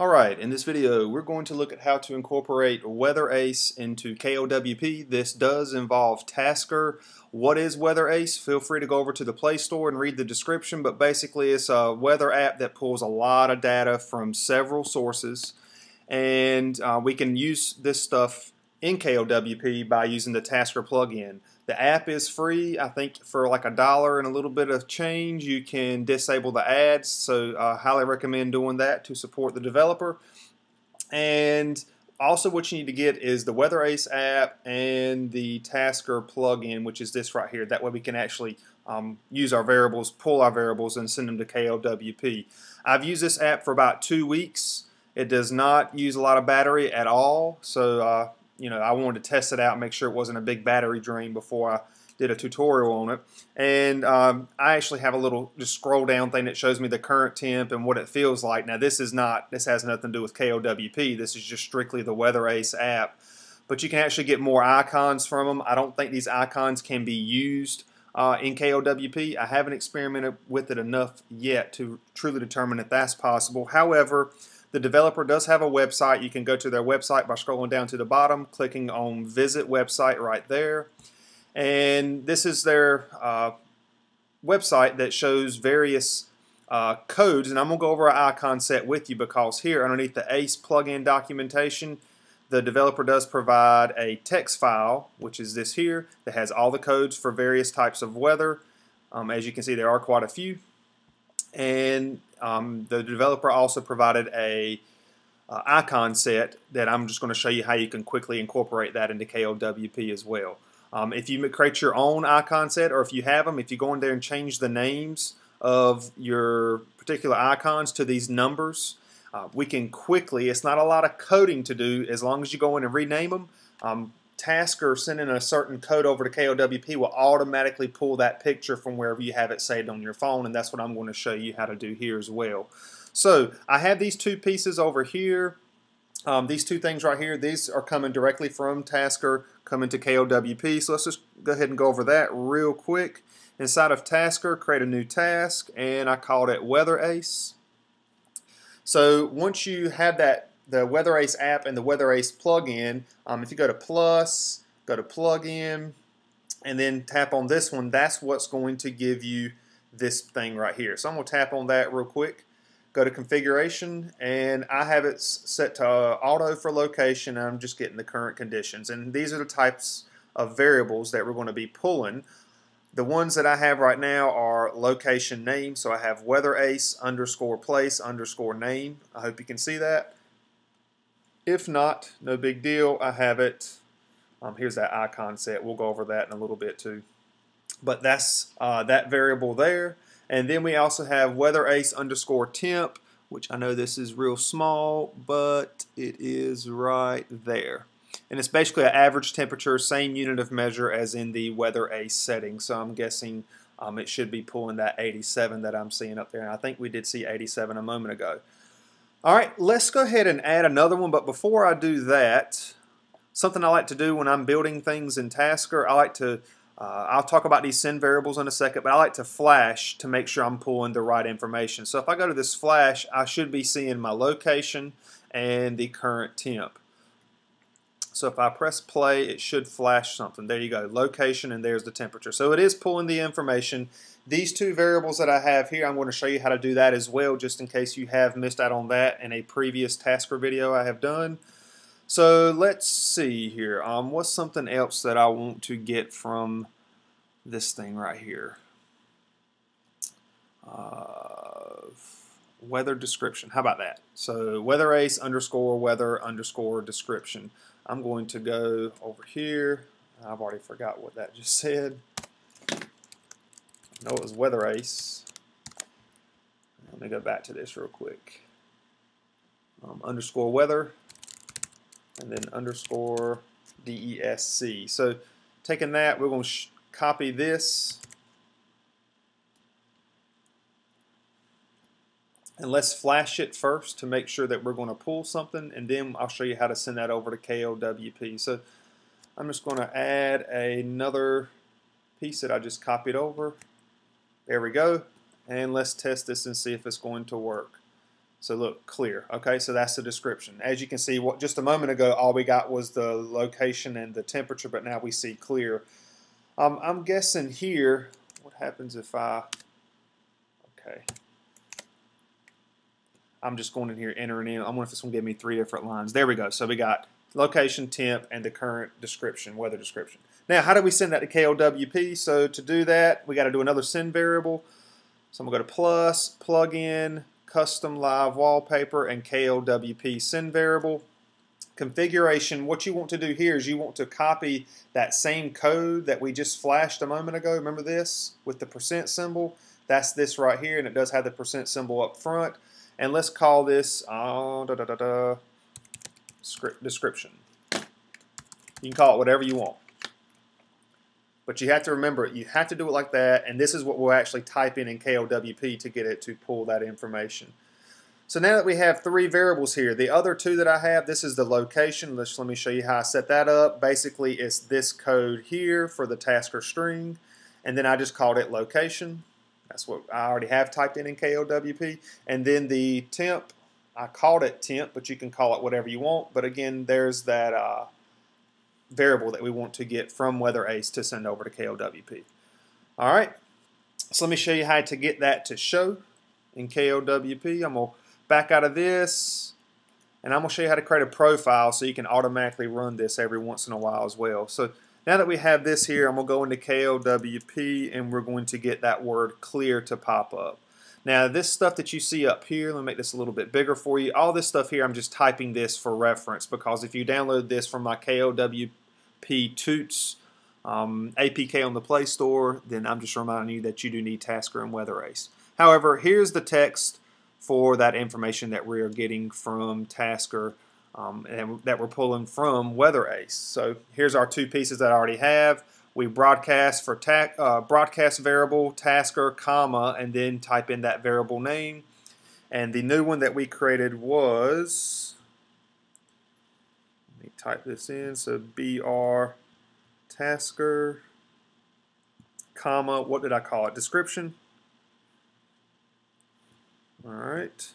Alright, in this video we're going to look at how to incorporate WeatherAce into KLWP. This does involve Tasker. What is WeatherAce? Feel free to go over to the Play Store and read the description, but basically it's a weather app that pulls a lot of data from several sources and uh, we can use this stuff in KLWP by using the Tasker plugin. The app is free. I think for like a dollar and a little bit of change, you can disable the ads. So I highly recommend doing that to support the developer. And also what you need to get is the WeatherAce app and the Tasker plugin, which is this right here. That way we can actually um, use our variables, pull our variables, and send them to KLWP. I've used this app for about two weeks. It does not use a lot of battery at all, so uh, you know, I wanted to test it out, make sure it wasn't a big battery drain before I did a tutorial on it. And um, I actually have a little just scroll down thing that shows me the current temp and what it feels like. Now this is not, this has nothing to do with KLWP. This is just strictly the WeatherAce app. But you can actually get more icons from them. I don't think these icons can be used uh, in KLWP. I haven't experimented with it enough yet to truly determine if that's possible. However, the developer does have a website. You can go to their website by scrolling down to the bottom, clicking on Visit Website right there. And this is their uh, website that shows various uh, codes. And I'm going to go over our icon set with you because here underneath the ACE plugin documentation, the developer does provide a text file, which is this here, that has all the codes for various types of weather. Um, as you can see, there are quite a few. And um, the developer also provided a uh, icon set that I'm just going to show you how you can quickly incorporate that into KLWP as well. Um, if you create your own icon set or if you have them, if you go in there and change the names of your particular icons to these numbers, uh, we can quickly, it's not a lot of coding to do as long as you go in and rename them. Um, Tasker sending a certain code over to KLWP will automatically pull that picture from wherever you have it saved on your phone, and that's what I'm going to show you how to do here as well. So I have these two pieces over here. Um, these two things right here, these are coming directly from Tasker, coming to KLWP. So let's just go ahead and go over that real quick. Inside of Tasker, create a new task, and I called it WeatherAce. So once you have that the WeatherAce app and the WeatherAce plugin. Um, if you go to Plus, go to Plugin, and then tap on this one, that's what's going to give you this thing right here. So I'm going to tap on that real quick. Go to Configuration, and I have it set to uh, Auto for location. I'm just getting the current conditions. And these are the types of variables that we're going to be pulling. The ones that I have right now are location name. So I have weather ace underscore place underscore name. I hope you can see that. If not, no big deal. I have it. Um, here's that icon set. We'll go over that in a little bit too. But that's uh, that variable there. And then we also have WeatherAce underscore temp, which I know this is real small, but it is right there. And it's basically an average temperature, same unit of measure as in the WeatherAce setting. So I'm guessing um, it should be pulling that 87 that I'm seeing up there. And I think we did see 87 a moment ago. All right, let's go ahead and add another one, but before I do that, something I like to do when I'm building things in Tasker, I like to, uh, I'll talk about these send variables in a second, but I like to flash to make sure I'm pulling the right information. So if I go to this flash, I should be seeing my location and the current temp. So if I press play, it should flash something. There you go, location, and there's the temperature. So it is pulling the information. These two variables that I have here, I'm going to show you how to do that as well, just in case you have missed out on that in a previous Tasker video I have done. So let's see here. Um, what's something else that I want to get from this thing right here? Uh, weather description. How about that? So WeatherAce underscore weather underscore description. I'm going to go over here. I've already forgot what that just said. No, it was WeatherAce. Let me go back to this real quick. Um, underscore weather and then underscore DESC. So taking that, we're going to copy this And let's flash it first to make sure that we're going to pull something, and then I'll show you how to send that over to KLWP. So I'm just going to add another piece that I just copied over. There we go. And let's test this and see if it's going to work. So look, clear. Okay, so that's the description. As you can see, what just a moment ago, all we got was the location and the temperature, but now we see clear. Um, I'm guessing here, what happens if I, okay. I'm just going in here, entering in. I wonder if it's going to give me three different lines. There we go. So we got location, temp, and the current description, weather description. Now, how do we send that to KLWP? So to do that, we got to do another send variable. So I'm going to go to plus, plug in, Kustom Live Wallpaper, and KLWP send variable. Configuration, what you want to do here is you want to copy that same code that we just flashed a moment ago. Remember this with the percent symbol? That's this right here, and it does have the percent symbol up front. And let's call this uh, da, da, da, script description. You can call it whatever you want. But you have to remember, you have to do it like that, and this is what we'll actually type in in KLWP to get it to pull that information. So now that we have three variables here, the other two that I have, this is the location. Let's, let me show you how I set that up. Basically, it's this code here for the tasker string, and then I just called it location. That's what I already have typed in in KLWP. And then the temp, I called it temp, but you can call it whatever you want. But again, there's that uh, variable that we want to get from WeatherAce to send over to KLWP. All right, so let me show you how to get that to show in KLWP. I'm going to back out of this, and I'm going to show you how to create a profile so you can automatically run this every once in a while as well. So now that we have this here, I'm going to go into KLWP, and we're going to get that word clear to pop up. Now this stuff that you see up here, let me make this a little bit bigger for you. All this stuff here, I'm just typing this for reference because if you download this from my KLWP Toots um, APK on the Play Store, then I'm just reminding you that you do need Tasker and WeatherAce. However, here's the text for that information that we are getting from Tasker um, and that we're pulling from WeatherAce. So here's our two pieces that I already have. We broadcast for uh, broadcast variable tasker comma and then type in that variable name. And the new one that we created was let me type this in. So br tasker comma what did I call it? Description. All right.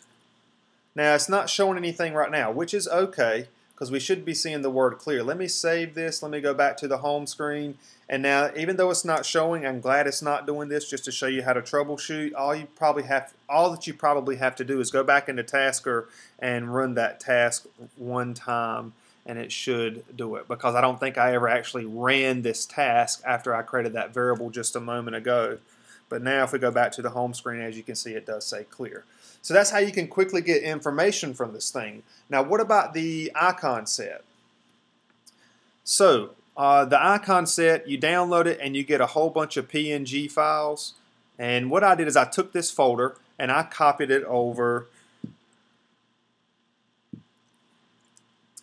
Now it's not showing anything right now, which is okay because we should be seeing the word clear. Let me save this. Let me go back to the home screen. And now, even though it's not showing, I'm glad it's not doing this just to show you how to troubleshoot. All you probably have, all that you probably have to do is go back into Tasker and run that task one time and it should do it because I don't think I ever actually ran this task after I created that variable just a moment ago. But now if we go back to the home screen, as you can see, it does say clear. So that's how you can quickly get information from this thing. Now what about the icon set? So uh, the icon set, you download it and you get a whole bunch of PNG files. And what I did is I took this folder and I copied it over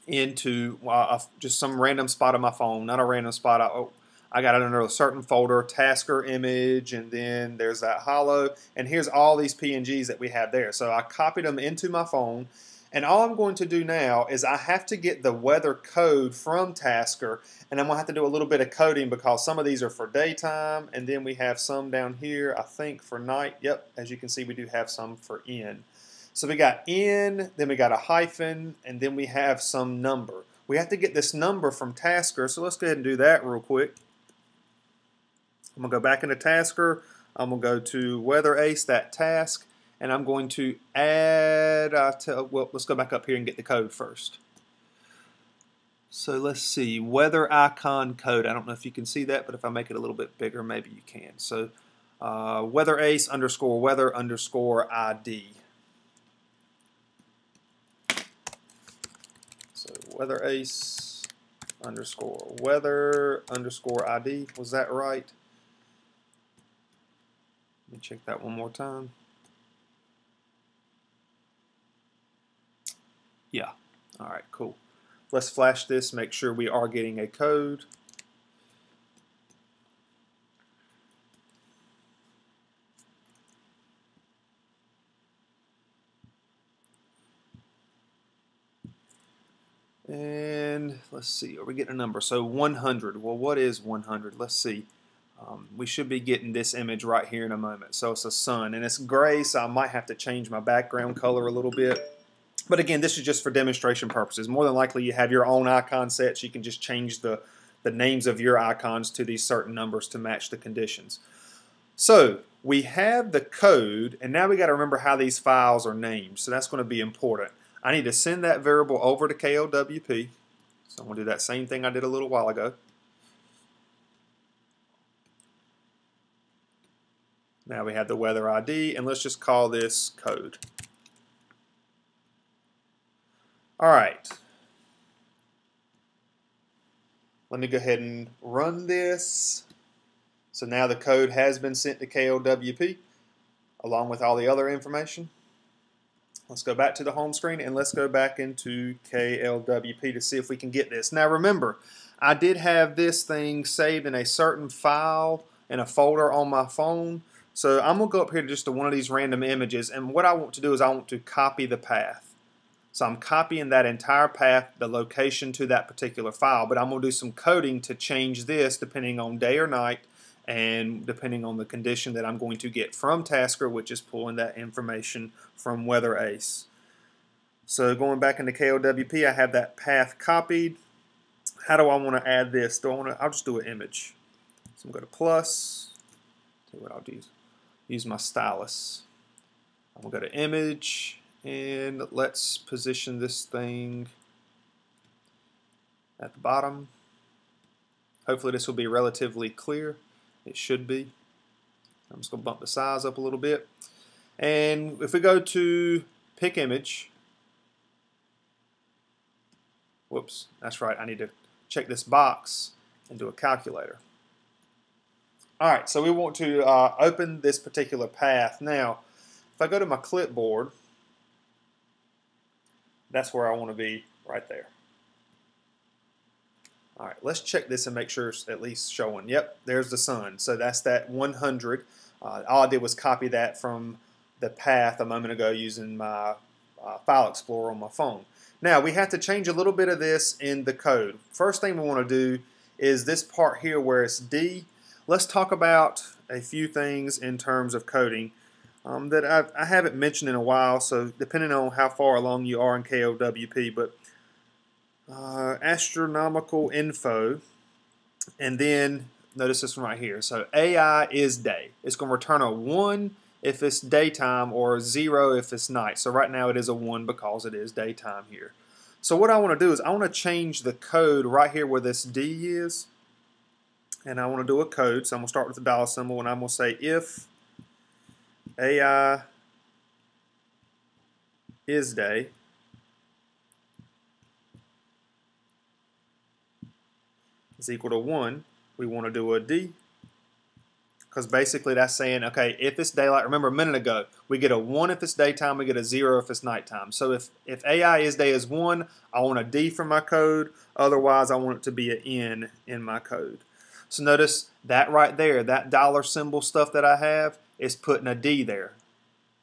into uh, just some random spot on my phone, not a random spot. I, oh, I got it under a certain folder, Tasker image, and then there's that hollow. And here's all these PNGs that we have there. So I copied them into my phone. And all I'm going to do now is I have to get the weather code from Tasker, and I'm going to have to do a little bit of coding because some of these are for daytime, and then we have some down here, I think, for night. Yep, as you can see, we do have some for in. So we got in, then we got a hyphen, and then we have some number. We have to get this number from Tasker, so let's go ahead and do that real quick. I'm going to go back into Tasker. I'm going to go to WeatherAce, that task, and I'm going to add, uh, tell, well, let's go back up here and get the code first. So let's see, weather icon code. I don't know if you can see that, but if I make it a little bit bigger, maybe you can. So uh, WeatherAce underscore weather underscore ID. So WeatherAce underscore weather underscore ID. Was that right? Let me check that one more time. Yeah. All right, cool. Let's flash this, make sure we are getting a code. And let's see, are we getting a number? So 100. Well, what is 100? Let's see. Um, we should be getting this image right here in a moment. So it's a sun, and it's gray, so I might have to change my background color a little bit. But again, this is just for demonstration purposes. More than likely, you have your own icon sets. You can just change the, the names of your icons to these certain numbers to match the conditions. So we have the code, and now we got to remember how these files are named. So that's going to be important. I need to send that variable over to KLWP. So I'm going to do that same thing I did a little while ago. Now we have the weather ID, and let's just call this code. All right. Let me go ahead and run this. So now the code has been sent to KLWP along with all the other information. Let's go back to the home screen and let's go back into KLWP to see if we can get this. Now remember, I did have this thing saved in a certain file in a folder on my phone. So I'm going to go up here to just to one of these random images and what I want to do is I want to copy the path. So I'm copying that entire path, the location to that particular file, but I'm going to do some coding to change this depending on day or night and depending on the condition that I'm going to get from Tasker, which is pulling that information from Weather Ace. So going back into KLWP, I have that path copied. How do I want to add this? Do I want to? I'll just do an image. So I'm going to plus. See what I'll do. Use my stylus. I'm going to go to image and let's position this thing at the bottom. Hopefully this will be relatively clear. It should be. I'm just going to bump the size up a little bit. And if we go to pick image, whoops, that's right, I need to check this box and do a calculator. All right, so we want to uh, open this particular path. Now, if I go to my clipboard, that's where I want to be right there. All right, let's check this and make sure it's at least showing. Yep, there's the sun. So that's that 100. Uh, all I did was copy that from the path a moment ago using my uh, File Explorer on my phone. Now, we have to change a little bit of this in the code. First thing we want to do is this part here where it's D. Let's talk about a few things in terms of coding um, that I've, I have not mentioned in a while, so depending on how far along you are in KLWP, but uh, astronomical info, and then notice this one right here. So AI is day. It's going to return a 1 if it's daytime or 0 if it's night. So right now it is a 1 because it is daytime here. So what I want to do is I want to change the code right here where this D is. And I want to do a code. So I'm going to start with the dollar symbol and I'm going to say if AI is day is equal to 1, we want to do a D. Because basically that's saying, okay, if it's daylight, remember a minute ago, we get a 1 if it's daytime, we get a 0 if it's nighttime. So if, if AI is day is 1, I want a D for my code. Otherwise, I want it to be an N in my code. So notice that right there, that dollar symbol stuff that I have is putting a D there.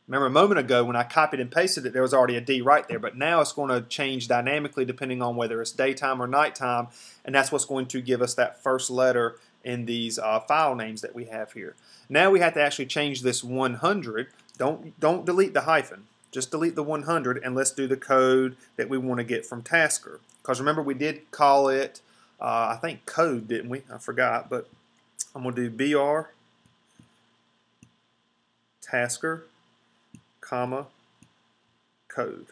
Remember a moment ago when I copied and pasted it, there was already a D right there, but now it's going to change dynamically depending on whether it's daytime or nighttime, and that's what's going to give us that first letter in these uh, file names that we have here. Now we have to actually change this 100. Don't, don't delete the hyphen. Just delete the 100 and let's do the code that we want to get from Tasker. Because remember we did call it, I think code, didn't we? I forgot, but I'm going to do BR Tasker comma, code.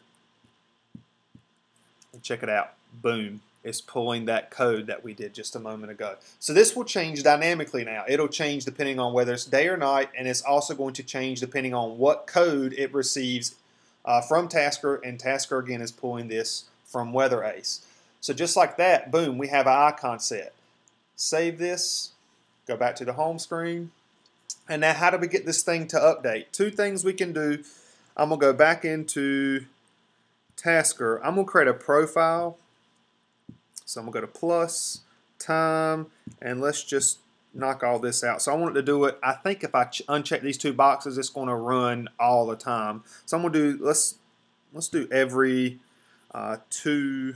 And check it out. Boom. It's pulling that code that we did just a moment ago. So this will change dynamically now. It'll change depending on whether it's day or night, and it's also going to change depending on what code it receives uh, from Tasker, and Tasker again is pulling this from Weather Ace. So just like that, boom, we have an icon set. Save this, go back to the home screen, and now how do we get this thing to update? Two things we can do I'm going to go back into Tasker. I'm going to create a profile. So I'm going to go to plus, time, and let's just knock all this out. So I wanted to do it. I think if I uncheck these two boxes, it's going to run all the time. So I'm going to do, let's, let's do every uh, two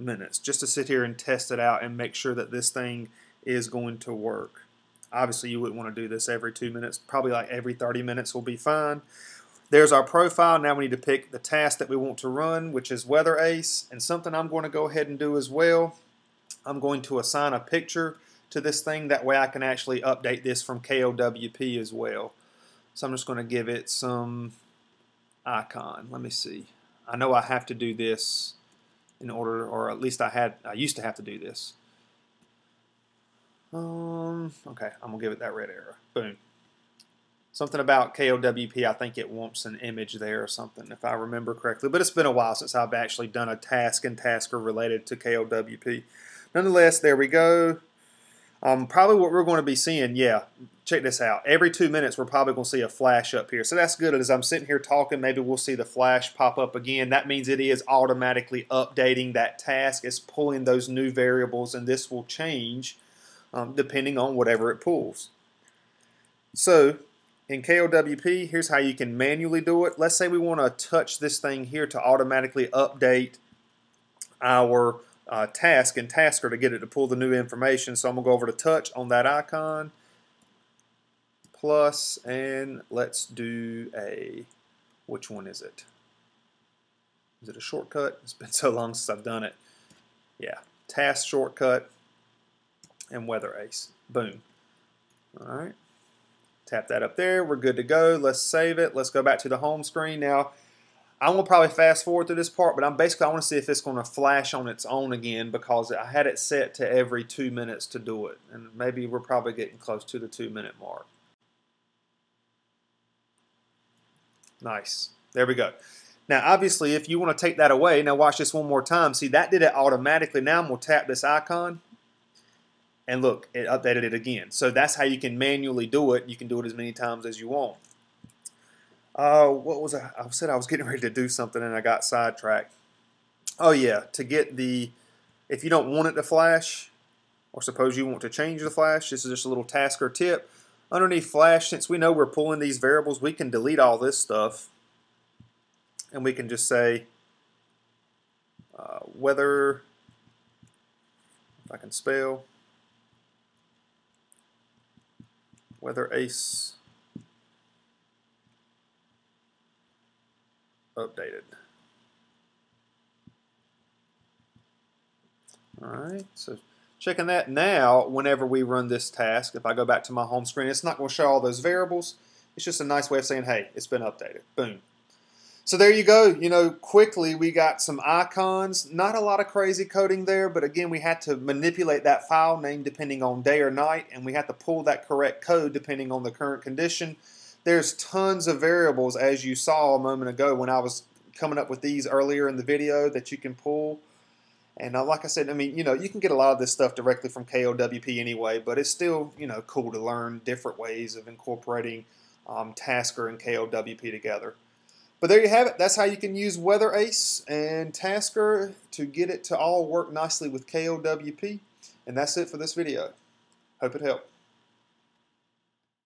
minutes just to sit here and test it out and make sure that this thing is going to work. Obviously, you wouldn't want to do this every two minutes. Probably like every 30 minutes will be fine. There's our profile. Now we need to pick the task that we want to run, which is Weather Ace. And something I'm going to go ahead and do as well, I'm going to assign a picture to this thing. That way I can actually update this from KLWP as well. So I'm just going to give it some icon. Let me see. I know I have to do this in order, or at least I had, I used to have to do this. Um, okay, I'm gonna give it that red arrow. Boom. Something about KLWP, I think it wants an image there or something, if I remember correctly. But it's been a while since I've actually done a task and tasker related to KLWP. Nonetheless, there we go. Um, probably what we're going to be seeing, yeah, check this out. Every two minutes, we're probably going to see a flash up here. So that's good. As I'm sitting here talking, maybe we'll see the flash pop up again. That means it is automatically updating that task. It's pulling those new variables, and this will change um, depending on whatever it pulls. So in KLWP, here's how you can manually do it. Let's say we want to touch this thing here to automatically update our uh, task and tasker to get it to pull the new information. So I'm going to go over to touch on that icon, plus, and let's do a, which one is it? Is it a shortcut? It's been so long since I've done it. Yeah, task shortcut and weather ace. Boom. All right. Tap that up there. We're good to go. Let's save it. Let's go back to the home screen. Now, I'm to probably fast forward through this part, but I'm basically, I want to see if it's to flash on its own again because I had it set to every two minutes to do it. And maybe we're probably getting close to the two minute mark. Nice. There we go. Now, obviously, if you want to take that away, now watch this one more time. See, that did it automatically. Now I'm going to tap this icon. And look, it updated it again. So that's how you can manually do it. You can do it as many times as you want. Uh, what was I? I said I was getting ready to do something and I got sidetracked. Oh yeah, to get the, if you don't want it to flash, or suppose you want to change the flash, this is just a little task or tip. Underneath flash, since we know we're pulling these variables, we can delete all this stuff. And we can just say uh, if I can spell, weather ace updated. Alright, so checking that now, whenever we run this task, if I go back to my home screen, it's not going to show all those variables. It's just a nice way of saying, hey, it's been updated. Boom. So there you go. You know, quickly we got some icons. Not a lot of crazy coding there, but again, we had to manipulate that file name depending on day or night, and we had to pull that correct code depending on the current condition. There's tons of variables, as you saw a moment ago when I was coming up with these earlier in the video that you can pull. And uh, like I said, I mean, you know, you can get a lot of this stuff directly from KLWP anyway, but it's still, you know, cool to learn different ways of incorporating um, Tasker and KLWP together. But there you have it. That's how you can use Weather Ace and Tasker to get it to all work nicely with KLWP. And that's it for this video. Hope it helped.